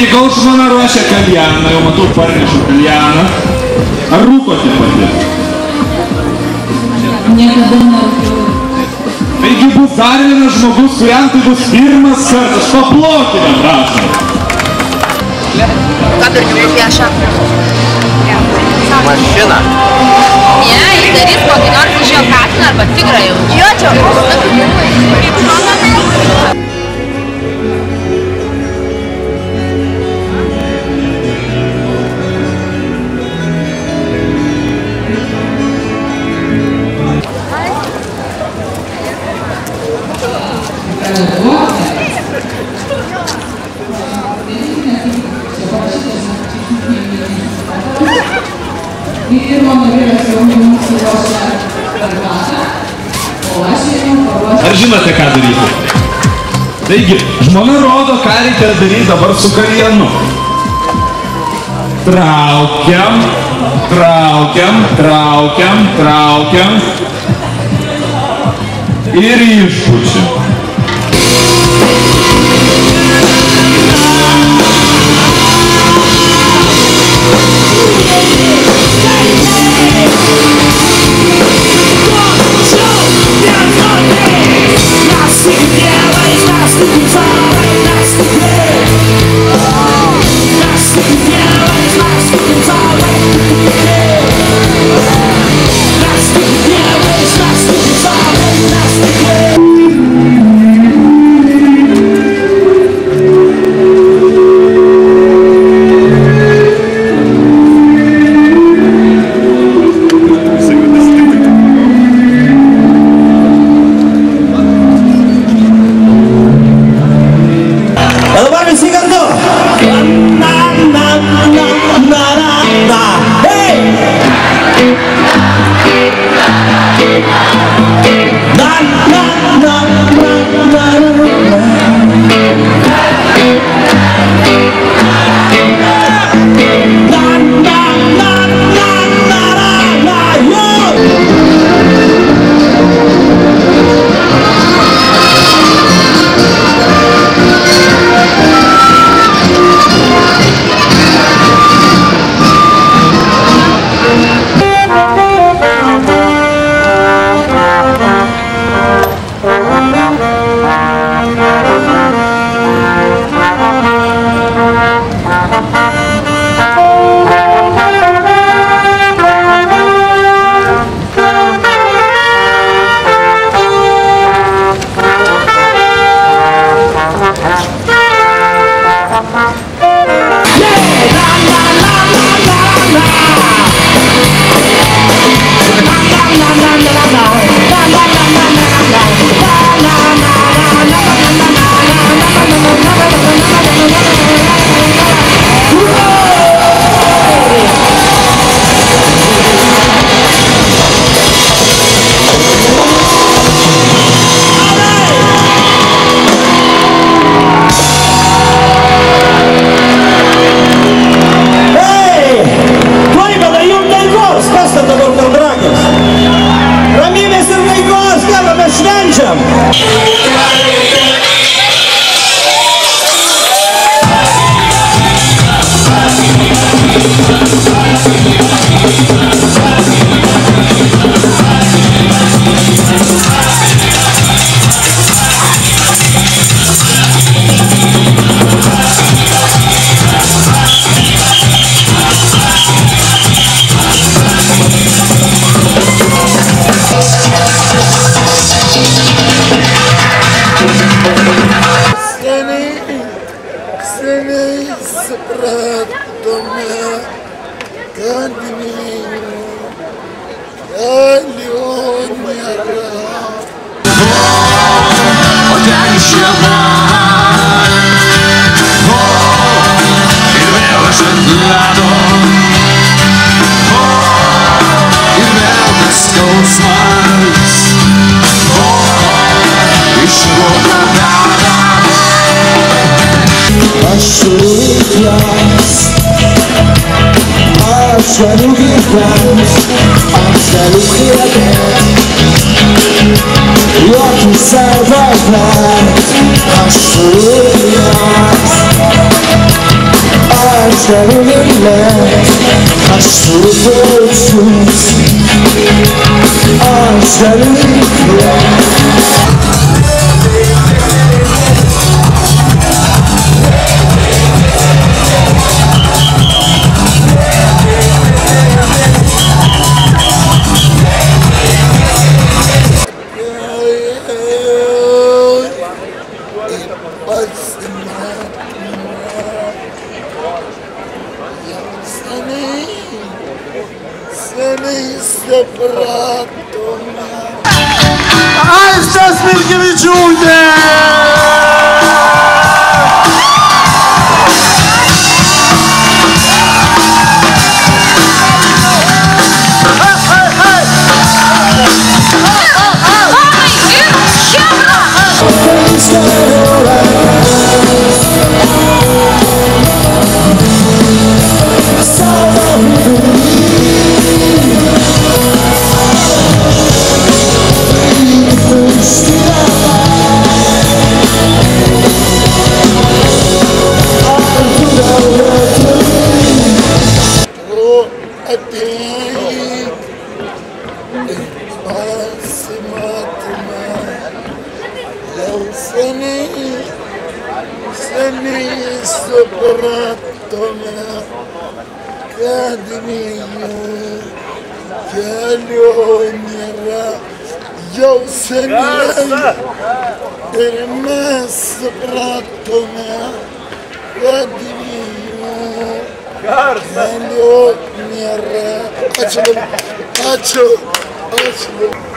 Kol žmona ruošia kaljaną, jau matau parnešiu kaljaną. Ar rūkote pati? Niekada nerūkiau. Taigi bus dar vienas žmogus, kuriam tai bus pirmas kartas. Paplokime, prašom. Ką daryti piešą? Mašina. Ne, jis darys kokį nors iš jo katiną arba tigrą jau. Jo, čia žinote, ką daryti? Taigi, žmona rodo, ką reikia daryti dabar su kaljanu. Traukiam, traukiam, traukiam, traukiam. Ir išpučiam. Aš rūkęs, aš galiu gyvent, aš galiu kvėpėt, juokį save vert, aš rūkęs, Ağaçlarınla Aşkı boşsuz Let's it to them. Separato Kadmiyo Kalyonira Yav seni Derime separato Kadmiyo Geliyor yere. Açılın. Açıl. Açıl.